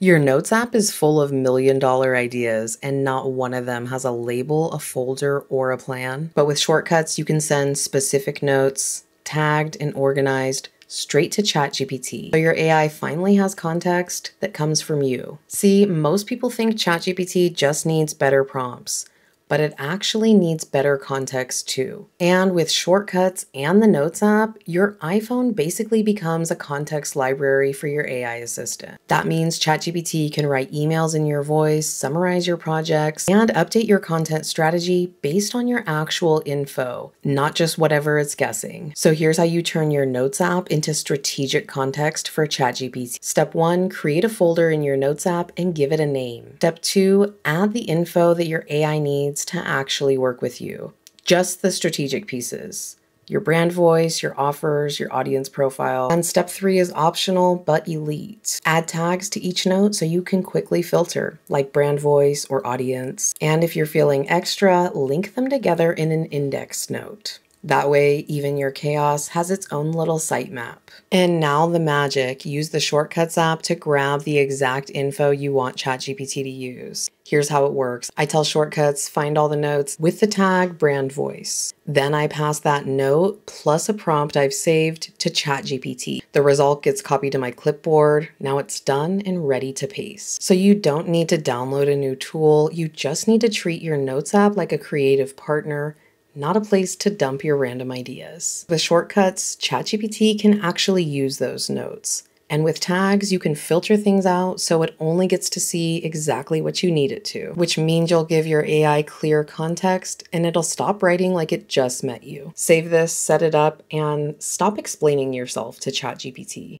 Your Notes app is full of million dollar ideas, and not one of them has a label, a folder, or a plan. But with shortcuts, you can send specific notes, tagged and organized, straight to ChatGPT. So your AI finally has context that comes from you. See, most people think ChatGPT just needs better prompts but it actually needs better context too. And with shortcuts and the Notes app, your iPhone basically becomes a context library for your AI assistant. That means ChatGPT can write emails in your voice, summarize your projects, and update your content strategy based on your actual info, not just whatever it's guessing. So here's how you turn your Notes app into strategic context for ChatGPT. Step one, create a folder in your Notes app and give it a name. Step two, add the info that your AI needs needs to actually work with you. Just the strategic pieces your brand voice, your offers, your audience profile. And step three is optional but elite. Add tags to each note so you can quickly filter, like brand voice or audience. And if you're feeling extra, link them together in an index note. That way, even your chaos has its own little sitemap. And now the magic use the Shortcuts app to grab the exact info you want ChatGPT to use. Here's how it works I tell Shortcuts, find all the notes with the tag brand voice. Then I pass that note plus a prompt I've saved to ChatGPT. The result gets copied to my clipboard. Now it's done and ready to paste. So you don't need to download a new tool, you just need to treat your Notes app like a creative partner not a place to dump your random ideas. With shortcuts, ChatGPT can actually use those notes. And with tags, you can filter things out so it only gets to see exactly what you need it to, which means you'll give your AI clear context and it'll stop writing like it just met you. Save this, set it up, and stop explaining yourself to ChatGPT.